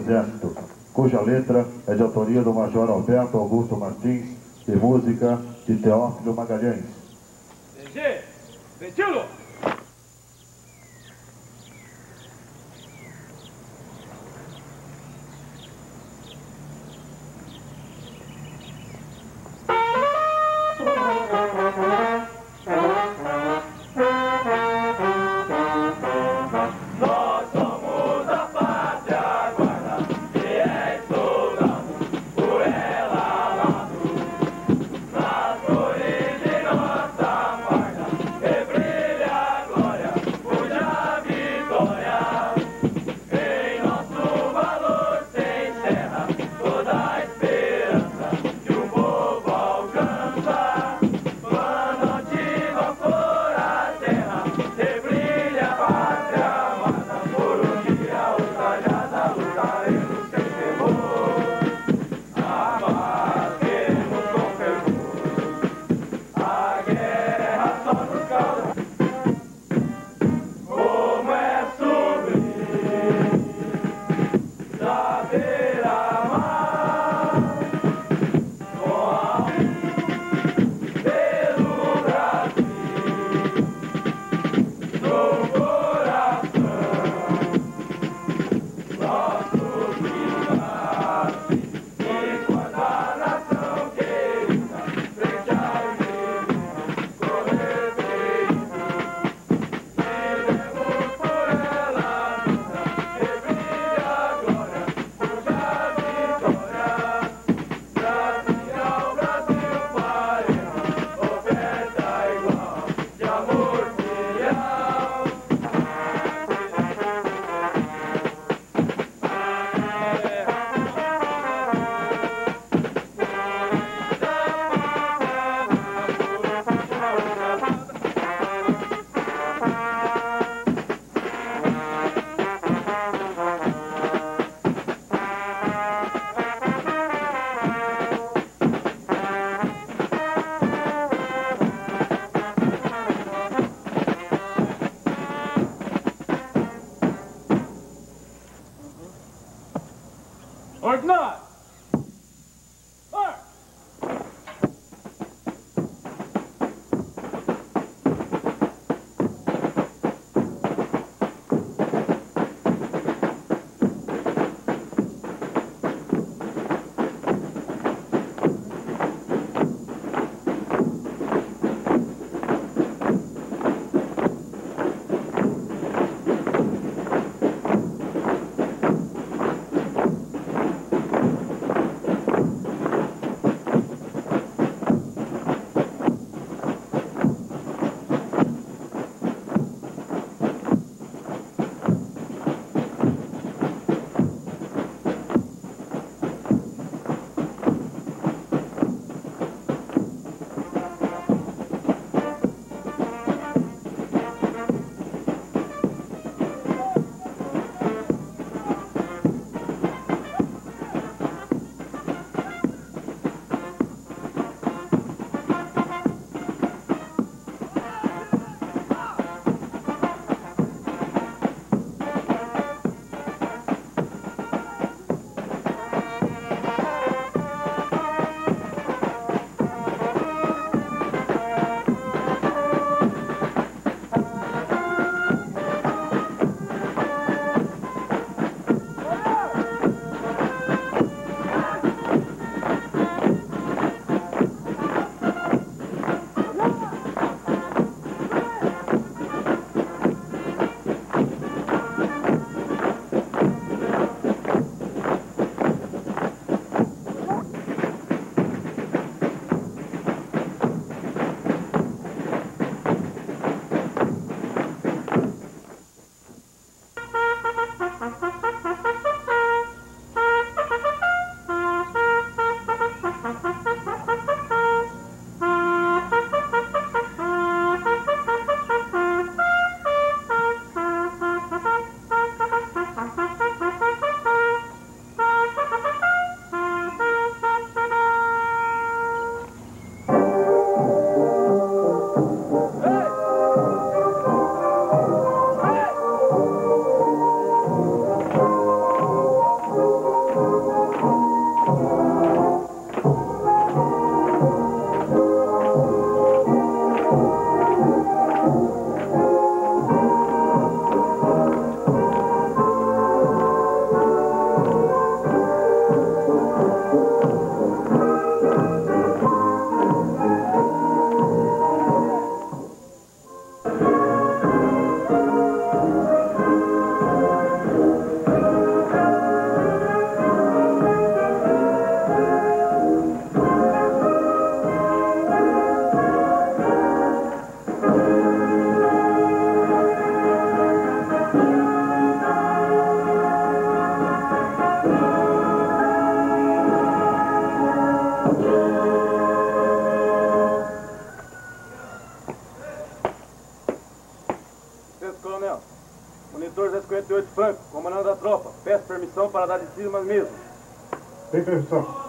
Exército, cuja letra é de autoria do Major Alberto Augusto Martins e música de Teófilo Magalhães. DG, retiro! or not. coronel. Monitor 258 Franco, comandante da tropa. Peço permissão para dar de cima mesmo. Tem permissão.